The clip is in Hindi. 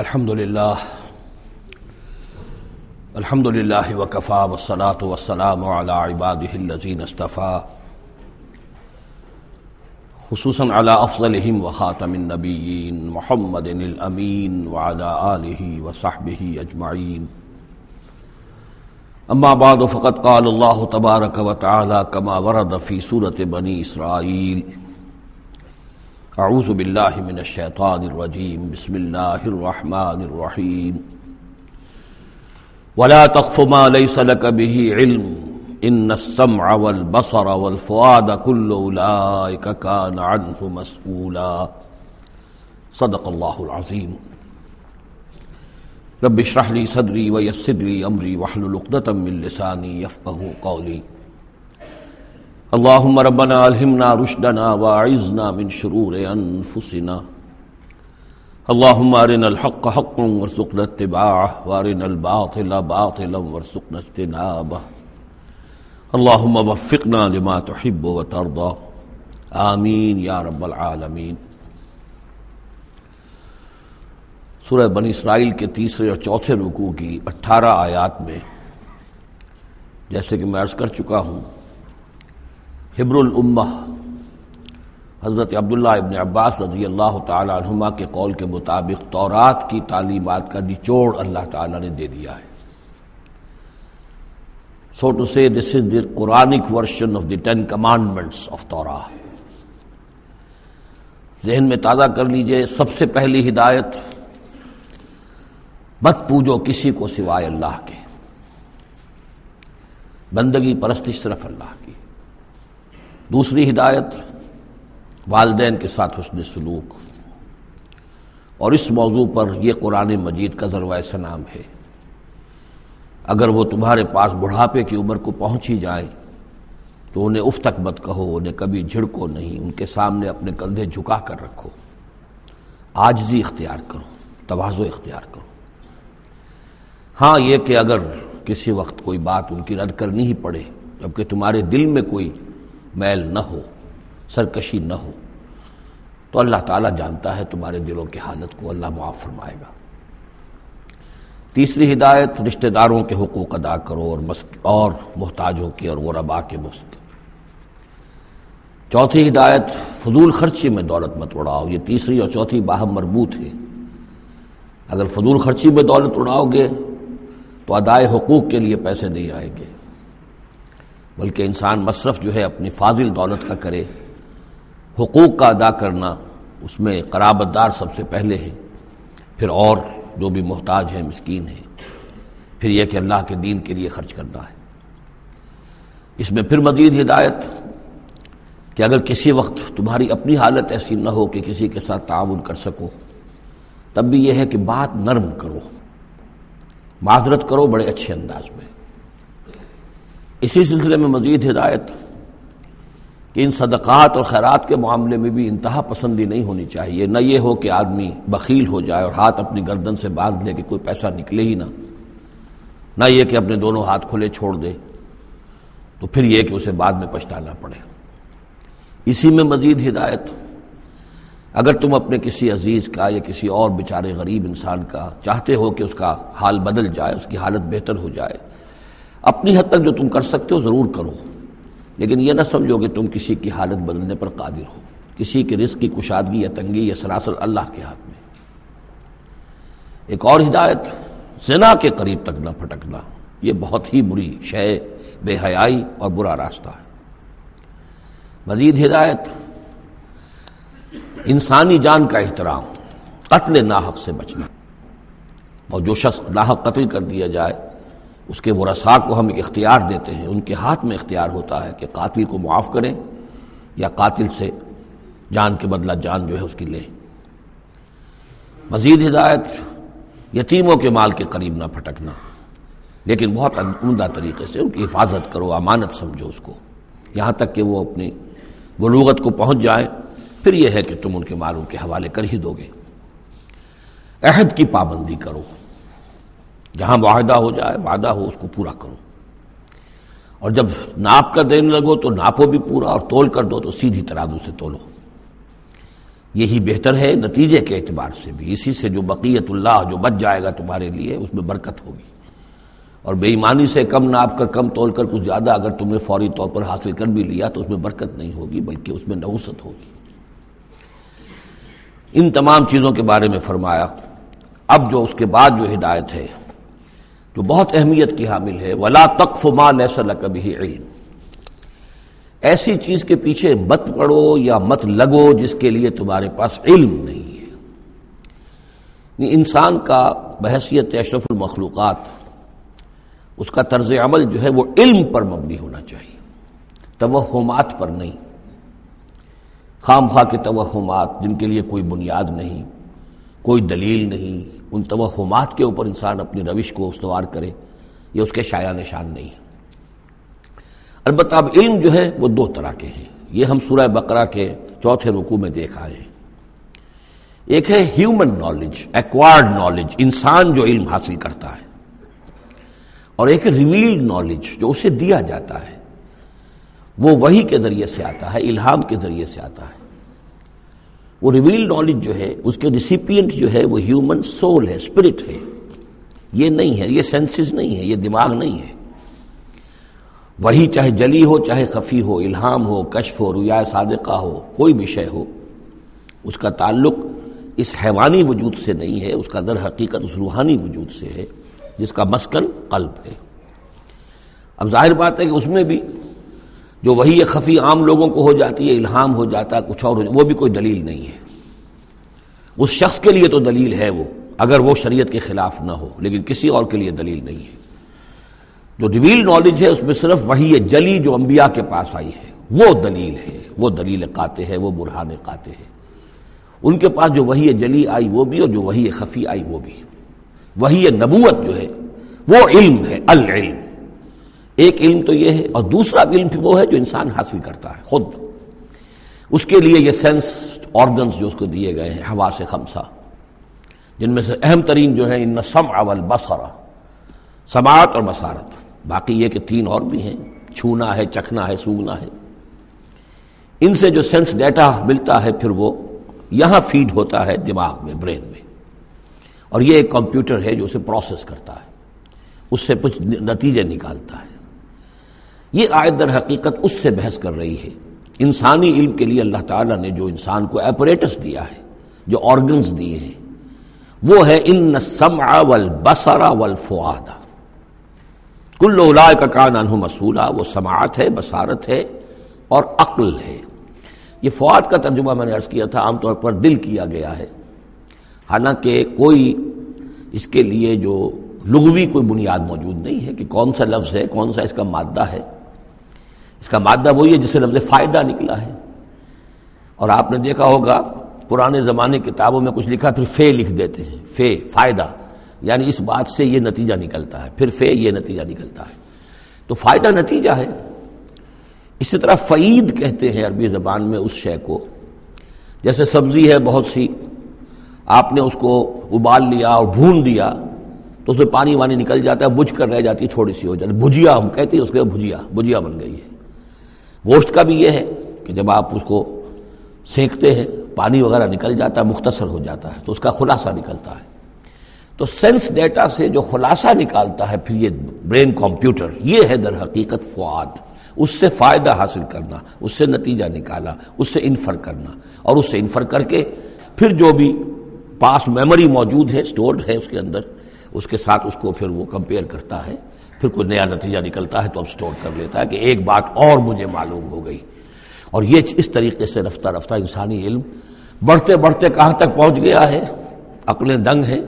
अल्हम्दुलिल्लाह अल्हम्दुलिल्लाह वकफ़ा वसलात वसलाम अला इबादिल्लज़ीन इस्तफ़ा अला अफ़ज़लहिम व ख़ातमिन अमीन व अला आलिहि व सहबिहि अजमाइन अम्मा बाद फ़क़त क़ाल तबारक व कमा वरद फ़ी सूरत बनी इसराईल अऊज़ बिल्लामिनशैतानरजीम बसमीम वला तकफ़ुमा लैसलक बिही इल्म इन सम वल बसर वल फ़ुआद कुल्लाइक कान अन्हु मसऊला सदक़ल्लाहुल रब इशरह ली सदरी व यस्सिर ली अमरी वहलुल उक़दतम मिन लिसानी यफ़क़हू क़ौली अल्लाहुम्म रब्बना अलहिमना रुशदना वाइजना मिन शुरूर अनफुसिना अल्लाहुम्मा अरिनल हक़्क़ हक़्क़न वरज़ुक़ना इत्तिबाअह वअरिनल बातिला बातिलन वरज़ुक़ना इज्तिनाबह अल्लाहुम्मा वफ़्फ़िक़ना लिमा तुहिब्बु व तर्दा आमीन या रब्बल आलमीन सूरह बनी इसराइल के तीसरे और चौथे रुकू की अट्ठारह आयात में जैसे कि मैं अर्ज़ कर चुका हूँ हिब्रुल हज़रत अब्दुल्ला इबन अब्बास रज़ी अल्लाह तुमा के कौल के मुताबिक तौरात की तालीमत का निचोड़ अल्लाह ताला ने दे दिया है। So to say this is the version of the ten commandments of Torah जहन में ताज़ा कर लीजिए, सबसे पहली हिदायत, मत पूजो किसी को सिवाय अल्लाह के। बंदगी परस्तिश सिर्फ़ अल्लाह की। दूसरी हिदायत, वालदेन के साथ उसने सलूक। और इस मौजू पर यह कुरान मजीद का जरवा सनाम है। अगर वो तुम्हारे पास बुढ़ापे की उम्र को पहुँच ही जाए तो उन्हें उफ तक मत कहो, उन्हें कभी झिड़को नहीं, उनके सामने अपने कंधे झुका कर रखो। आजजी इख्तियार करो, तवाज़ो इख्तियार करो। हाँ ये कि अगर किसी वक्त कोई बात उनकी रद्द करनी ही पड़े, जबकि तुम्हारे दिल में कोई मैल न हो, सरकशी न हो तो अल्लाह ताला जानता है तुम्हारे दिलों की हालत को अल्लाह मुआफ़ फरमाएगा। तीसरी हिदायत, रिश्तेदारों के हकूक़ अदा करो और मस्क और मोहताजों के और वरबा के मुस्क। चौथी हिदायत, फजूल खर्ची में दौलत मत उड़ाओ। ये तीसरी और चौथी बाहम मरबूत है। अगर फजूल खर्ची में दौलत उड़ाओगे तो अदाए हकूक़ के लिए पैसे नहीं आएँगे। बल्कि इंसान मसरफ जो है अपनी फाजिल दौलत का करे। हकूक़ का अदा करना उसमें कराबतदार सबसे पहले है। फिर और जो भी मोहताज है, मस्किन है। फिर यह कि अल्लाह के दीन के लिए खर्च करना है। इसमें फिर मजीद हिदायत कि अगर किसी वक्त तुम्हारी अपनी हालत ऐसी न हो कि किसी के साथ ताउन कर सको, तब भी यह है कि बात नर्म करो। माजरत करो बड़े अच्छे अंदाज में। इसी सिलसिले में मजीद हिदायत कि इन सदक़ात और खैरात के मामले में भी इंतहा पसंदी नहीं होनी चाहिए। न ये हो कि आदमी बकील हो जाए और हाथ अपनी गर्दन से बाँध ले कि कोई पैसा निकले ही ना। न ये कि अपने दोनों हाथ खुले छोड़ दे तो फिर यह कि उसे बाद में पछताना पड़े। इसी में मजीद हिदायत, अगर तुम अपने किसी अज़ीज़ का या किसी और बेचारे गरीब इंसान का चाहते हो कि उसका हाल बदल जाए, उसकी हालत बेहतर हो जाए अपनी हद तक जो तुम कर सकते हो, ज़रूर करो। लेकिन यह ना समझो कि तुम किसी की हालत बदलने पर कादिर हो। किसी के रिस्क की कुशादगी या तंगी या सरासर अल्लाह के हाथ में। एक और हिदायत, जना के करीब तक न फटकना। यह बहुत ही बुरी शय, बेहयाई और बुरा रास्ता है। मजीद हिदायत, इंसानी जान का एहतराम, कत्ल नाहक से बचना। और जो शख्स नाहक कत्ल कर दिया जाए उसके वरसा को हम इख्तियार देते हैं। उनके हाथ में इख्तियार होता है कि कातिल को मुआफ़ करें या कातिल से जान के बदला जान जो है उसकी लें। मजीद हिदायत, यतीमों के माल के करीब ना फटकना। लेकिन बहुत उमदा तरीके से उनकी हिफाजत करो, अमानत समझो उसको। यहाँ तक कि वो अपनी बलूगत को पहुँच जाए, फिर यह है कि तुम उनके माल उनके हवाले कर ही दोगे। अहद की पाबंदी करो। जहाँ वायदा हो जाए, वादा हो, उसको पूरा करो। और जब नाप कर देने लगो तो नापो भी पूरा और तोल कर दो तो सीधी तराजू से तोलो। यही बेहतर है नतीजे के एतबार से भी। इसी से जो बकीयतुल्लाह जो बच जाएगा तुम्हारे लिए, उसमें बरकत होगी। और बेईमानी से कम नाप कर, कम तोल कर, कुछ ज़्यादा अगर तुमने फौरी तौर पर हासिल कर भी लिया तो उसमें बरकत नहीं होगी, बल्कि उसमें नवसत होगी। इन तमाम चीज़ों के बारे में फरमाया। अब जो उसके बाद जो हिदायत है जो बहुत अहमियत की हामिल है। वला तकफ मा लैसल कभी इल्म। ऐसी चीज़ के पीछे मत पड़ो या मत लगो जिसके लिए तुम्हारे पास इल्म नहीं है। इंसान का बहसीत अशरफुल मखलूक़ात, उसका तर्ज अमल जो है वो इल्म पर मबनी होना चाहिए। तवहमात पर नहीं। खाम खा के तवहमात जिनके लिए कोई बुनियाद नहीं। कोई दलील नहीं। उन तवहमात के ऊपर इंसान अपनी रविश को उसवार करे, ये उसके शाया निशान नहीं है। अलबत् अब इल्म जो है, वो दो तरह के हैं। ये हम सूरह बकरा के चौथे रुकू में देखा है। एक है ह्यूमन नॉलेज एक्वायर्ड नॉलेज इंसान जो इल्म हासिल करता है। और एक रिवील्ड नॉलेज जो उसे दिया जाता है। वो वही के ज़रिए से आता है, इल्हाम के ज़रिए से आता है। वो रिवील्ड नॉलेज जो है, उसके रिसिपियंट जो है, वो ह्यूमन सोल है स्पिरिट है। ये नहीं है, ये सेंसेस नहीं है, ये दिमाग नहीं है। वही चाहे जली हो, चाहे खफी हो, इल्हाम हो, कशफ हो, रुया सादका हो, कोई विषय हो, उसका ताल्लुक इस हैवानी वजूद से नहीं है, उसका दर हकीकत उस रूहानी वजूद से है, जिसका मस्कन कल्ब है। अब ज़ाहिर बात है कि उसमें भी जो वही खफी आम लोगों को हो जाती है, इल्हाम हो जाता है कुछ और हो वो भी कोई दलील नहीं है। उस शख्स के लिए तो दलील है वो, अगर वो शरीयत के खिलाफ ना हो, लेकिन किसी और के लिए दलील नहीं है। जो रिवील नॉलेज है, उसमें सिर्फ़ वही जली जो अंबिया के पास आई है, वो दलील है, वो दलील काते हैं, वो बुरहान काते हैं। उनके पास जो वही जली आई वो भी, और जो वही खफी आई वो भी। वही नबूत जो है, वो इल्म है अल इल्म एक इल्म तो यह है और दूसरा इल्म वो है जो इंसान हासिल करता है, खुद। उसके लिए ये सेंस ऑर्गन्स जो उसको दिए गए हैं, हवा से खमसा। जिनमें से अहम तरीन जो है इन सम अवल बसरा। समात और बसारत। बाकी ये कि तीन और भी हैं। छूना है, चखना है, सूंघना है। इनसे जो सेंस डेटा मिलता है फिर वो यहाँ फ़ीड होता है दिमाग में, ब्रेन में। और ये एक कंप्यूटर है जो उसे प्रोसेस करता है। उससे कुछ नतीजे निकालता है। ये आयत दर हकीकत उससे बहस कर रही है। इंसानी इल्म के लिए अल्लाह ताला ने जो इंसान को एपरेटस दिया है, जो ऑर्गन्स दिए हैं, वो है इन समा वल बसरा वल फुआदा। कुल्ला का कान अनहु मसूला, वो समात है, बसारत है और अक्ल है। ये फवाद का तर्जुमा मैंने अर्ज़ किया था, आमतौर पर दिल किया गया है। हालाँकि कोई इसके लिए जो लुगवी कोई बुनियाद मौजूद नहीं है कि कौन सा लफ्ज़ है, कौन सा इसका मादा है इसका मादा वही है जिससे लफ्ज़ फ़ायदा निकला है। और आपने देखा होगा, पुराने ज़माने किताबों में कुछ लिखा, फिर फे लिख देते हैं। फे, फ़ायदा। यानी इस बात से ये नतीजा निकलता है। फिर फे, ये नतीजा निकलता है। तो फ़ायदा नतीजा है। इसी तरह फ़ईद कहते हैं अरबी ज़बान में उस शय को। जैसे सब्ज़ी है बहुत सी, आपने उसको उबाल लिया और भून दिया तो उसमें पानी वानी निकल जाता है बुझ कर रह जाती थोड़ी सी हो जाती भुजिया, हम कहते हैं उसके भुजिया भुजिया बन गई है। गोश्त का भी यह है कि जब आप उसको सेंकते हैं, पानी वगैरह निकल जाता है, मुख्तसर हो जाता है तो उसका खुलासा निकलता है। तो सेंस डेटा से जो खुलासा निकालता है, फिर ये ब्रेन कंप्यूटर ये है दर हकीकत फवाद उससे फ़ायदा हासिल करना, उससे नतीजा निकाला उससे इन्फर करना। और उससे इन्फर करके फिर जो भी पास्ट मेमोरी मौजूद है स्टोर्ड है उसके अंदर, उसके साथ उसको फिर वो कंपेयर करता है। फिर कोई नया नतीजा निकलता है तो अब स्टोर कर लेता है कि एक बात और मुझे मालूम हो गई। और ये इस तरीके से रफ्ता रफ्ता इंसानी इल्म बढ़ते बढ़ते कहाँ तक पहुँच गया है? अकलें दंग है।